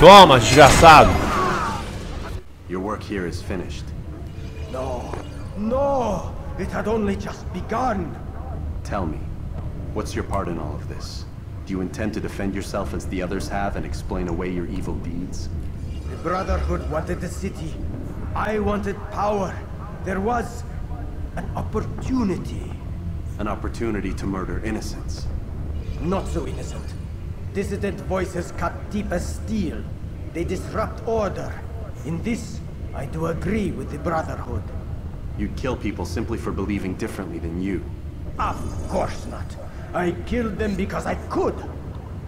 Toma, desgraçado. Here is finished. No, no, it had only just begun. Tell me, what's your part in all of this? Do you intend to defend yourself as the others have and explain away your evil deeds? The Brotherhood wanted the city. I wanted power. There was an opportunity. An opportunity to murder innocents. Not so innocent. Dissident voices cut deep as steel. They disrupt order. In this, I do agree with the Brotherhood. You'd kill people simply for believing differently than you. Of course not. I killed them because I could.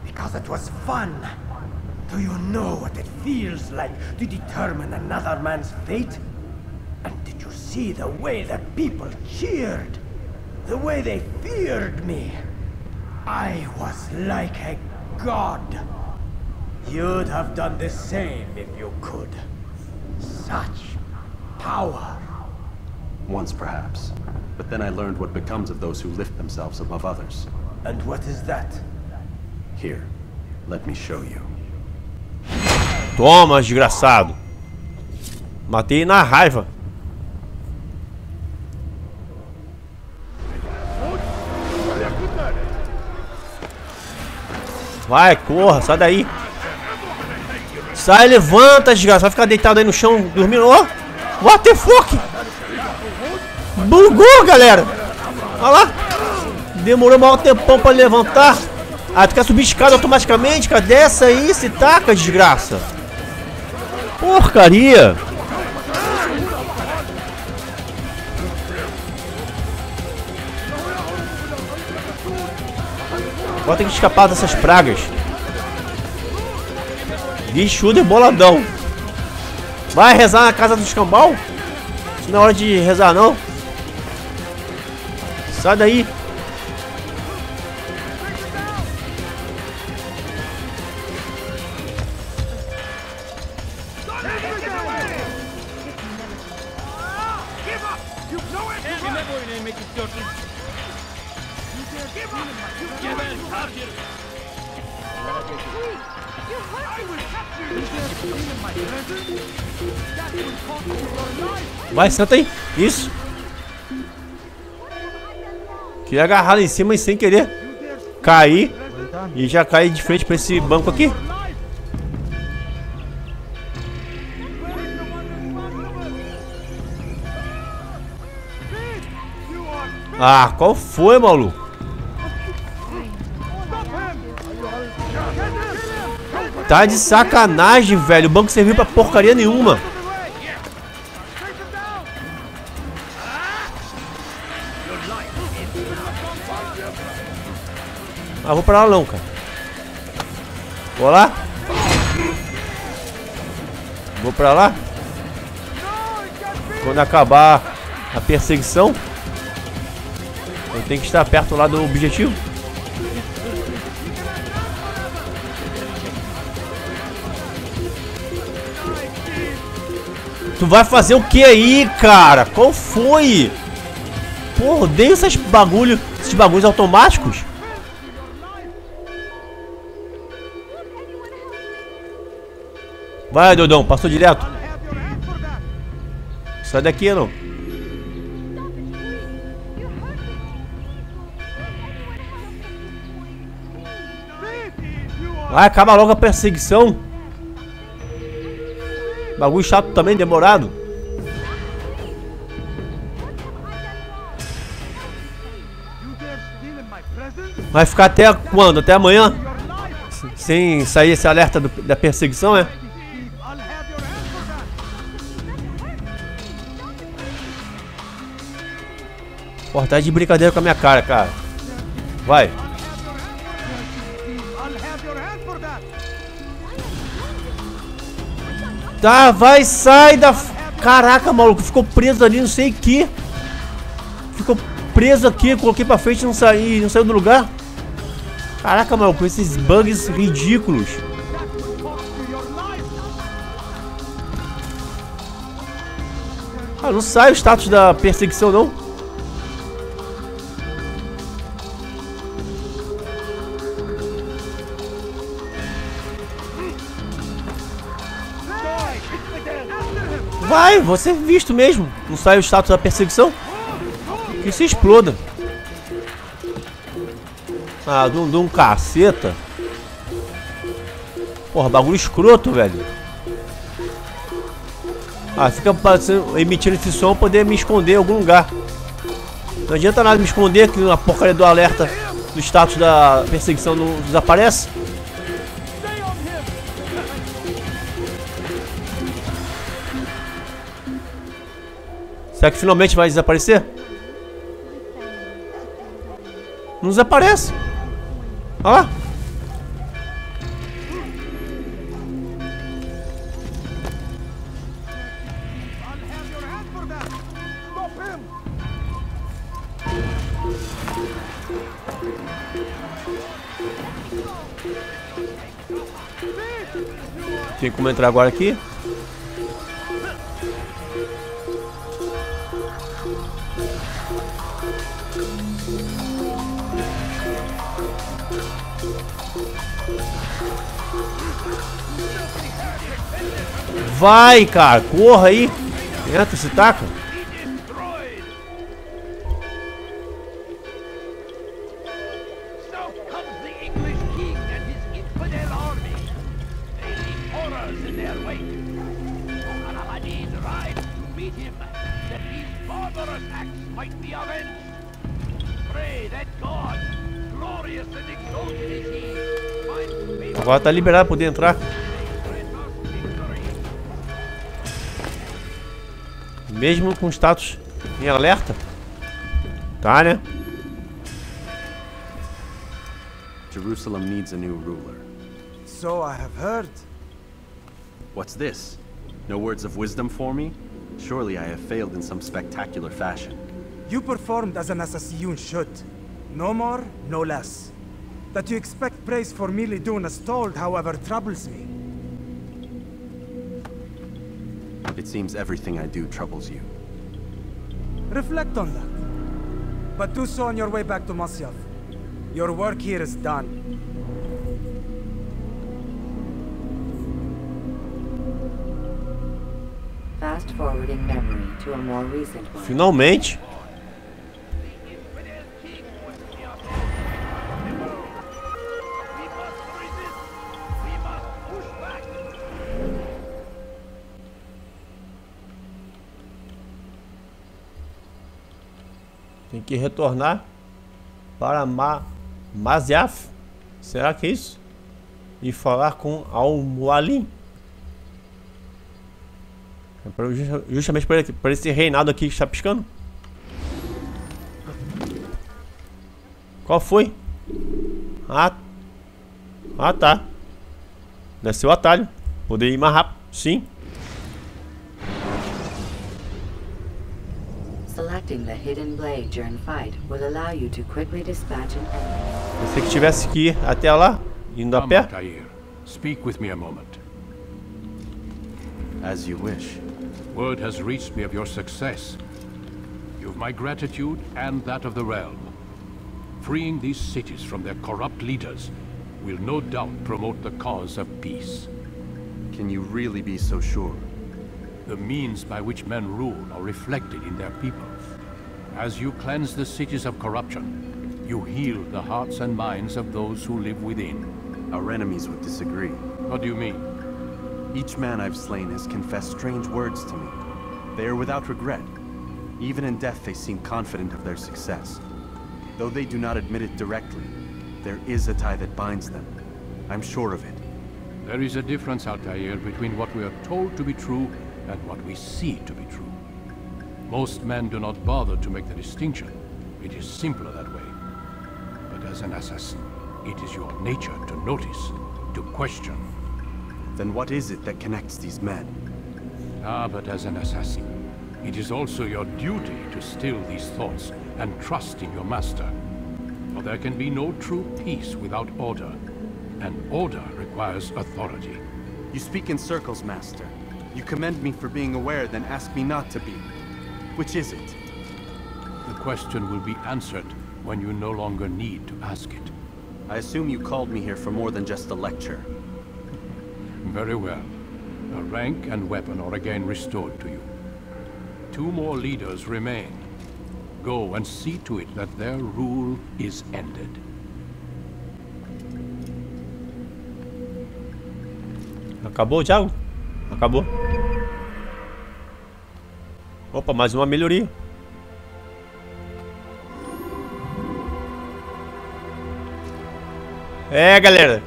Because it was fun. Do you know what it feels like to determine another man's fate? And did you see the way the people cheered? The way they feared me? I was like a god. You'd have done the same if you could. Such power. Once, perhaps. But then I learned what becomes of those who lift themselves above others. And what is that? Here, let me show you. Toma, desgraçado. Matei na raiva. Vai, corra, sai daí. Sai, levanta, desgraçado. Vai ficar deitado aí no chão, dormindo. Ó, oh, what the fuck? Bugou, galera. Olha lá. Demorou maior tempão pra levantar. Ah, tu quer subir escada automaticamente, cara? Desce aí, se taca, desgraça. Porcaria. Agora tem que escapar dessas pragas. Guichudo e boladão. Vai rezar na casa do escambau? Isso não é hora de rezar, não. Sai daí. Vai, senta aí. Isso. Queria agarrar lá em cima e sem querer cair. E já cair de frente pra esse banco aqui. Ah, qual foi, maluco? Tá de sacanagem, velho. O banco serviu pra porcaria nenhuma. Ah, vou pra lá não, cara. Vou lá? Vou pra lá? Quando acabar a perseguição, eu tenho que estar perto lá do objetivo. Tu vai fazer o que aí, cara? Qual foi? Pô, odeio esses bagulho, esses bagulhos automáticos. Vai, Dodão, passou direto. Sai daqui, não. Vai, acaba logo a perseguição. Bagulho chato também, demorado. Vai ficar até quando? Até amanhã? Sem sair esse alerta do, da perseguição, é? Porra, tá de brincadeira com a minha cara, cara. Vai. Tá, vai, sai da... Caraca, maluco, ficou preso ali, não sei o que. Ficou preso aqui, coloquei pra frente e não saí, não saiu do lugar. Caraca, maluco, esses bugs ridículos. Ah, não sai o status da perseguição, não. Vai, você é visto mesmo. Não sai o status da perseguição? Que se exploda. Ah, de um, de um caceta. Porra, bagulho escroto, velho. Ah, fica emitindo esse som pra poder me esconder em algum lugar. Não adianta nada me esconder que a porcaria do alerta do status da perseguição não desaparece. Será que finalmente vai desaparecer? Não desaparece. Olha lá. Tem como entrar agora aqui? Vai, cara, corra aí. Entra, se taca. Agora tá liberado poder entrar. Mesmo com status em alerta. Tá, né? Jerusalem needs a new ruler. So I have heard. What's this? No words of wisdom for me? Surely I have failed in some spectacular fashion. You performed as an assassin should. No more, no less. That you expect praise for merely doing as told, however, troubles me. It seems everything I do troubles you. Reflect on that. But do so on your way back to Masyaf. Your work here is done. Fast forwarding memory to a more recent one. Finalmente. Tem que retornar para Ma Maziaf. Será que é isso? E falar com Al-Mualim. É justamente para esse reinado aqui que está piscando. Qual foi? Ah, ah tá. Desceu o atalho. Poder ir mais rápido. Sim. Selecting the hidden blade during fight will allow you to quickly dispatch an enemy. Pensei que tivesse que ir até lá, indo a Come, pé. Altair. Speak with me a moment. As you wish. Word has reached me of your success. You've my gratitude and that of the realm. Freeing these cities from their corrupt leaders will no doubt promote the cause of peace. Can you really be so sure? The means by which men rule are reflected in their people. As you cleanse the cities of corruption, you heal the hearts and minds of those who live within. Our enemies would disagree. What do you mean? Each man I've slain has confessed strange words to me. They are without regret. Even in death, they seem confident of their success. Though they do not admit it directly, there is a tie that binds them. I'm sure of it. There is a difference, Altair, between what we are told to be true and what we see to be true. Most men do not bother to make the distinction. It is simpler that way. But as an assassin, it is your nature to notice, to question. Then what is it that connects these men? Ah, but as an assassin, it is also your duty to still these thoughts and trust in your master. For there can be no true peace without order, and order requires authority. You speak in circles, Master. You commend me for being aware, then ask me not to be. Which is it? The question will be answered when you no longer need to ask it. I assume you called me here for more than just a lecture. Very well. A rank and weapon are again restored to you. Two more leaders remain. Go and see to it that their rule is ended. Acabou, Thiago? Acabou. Opa, mais uma melhoria. É, galera.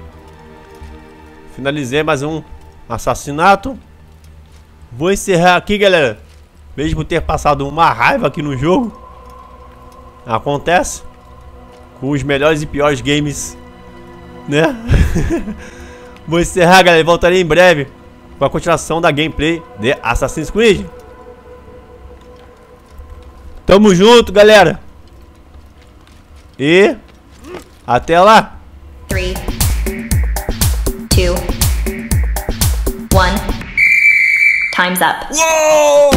Finalizei mais um assassinato. Vou encerrar aqui, galera. Mesmo ter passado uma raiva aqui no jogo. Acontece. Com os melhores e piores games. Né? Vou encerrar, galera. Voltarei em breve com a continuação da gameplay de Assassin's Creed. Tamo junto, galera. E até lá. 3, 2, 1. Time's up. Whoa!